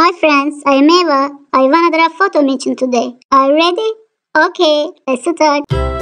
Hi friends, I am Eva. I wanna draw a photo mission today. Are you ready? Okay, let's start.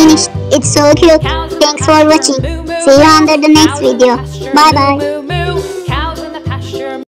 finished. It's so cute. Thanks for watching. See you under the next video. Bye bye.